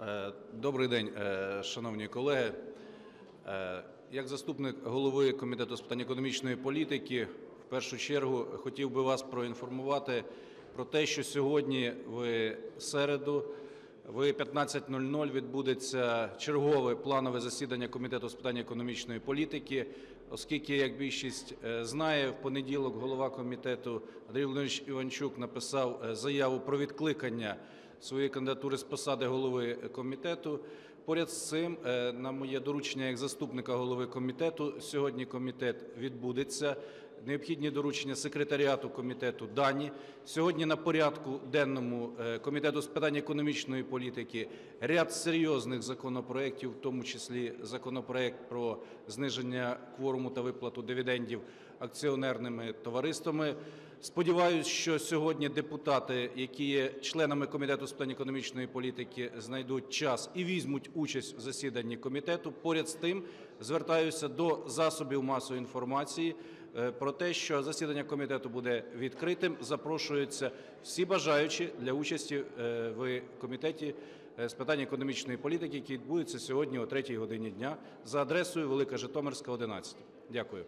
Е, Добрий день, е, шановні колеги. Е, Як заступник голови Комітету з питань економічної політики, в першу чергу хотів би вас проінформувати про те, що сьогодні в середу в 15.00 відбудеться чергове планове засідання Комітету з питань економічної політики, оскільки, як більшість знає, в понеділок голова комітету Андрій Володимирович Іванчук написав заяву про відкликання своєї кандидатури з посади голови комітету. Поряд з цим, е, на моє доручення як заступника голови комітету, сьогодні комітет відбудеться. Необхідні доручення секретаріату комітету дані. Сьогодні на порядку денному е, Комітету з питань економічної політики ряд серйозних законопроєктів, в тому числі законопроект про зниження кворуму та виплату дивідендів акціонерними товариствами. Сподіваюсь, що сьогодні депутати, які є членами Комітету з питань економічної політики, знайдуть час і візьмуть участь в засіданні комітету. Поряд з тим, звертаюся до засобів масової інформації е, про те, що засідання комітету буде відкритим. Запрошуються всі бажаючі для участі е, в комітеті е, з питань економічної політики, який відбудеться сьогодні о 3 годині дня за адресою Велика Житомирська, 11. Дякую.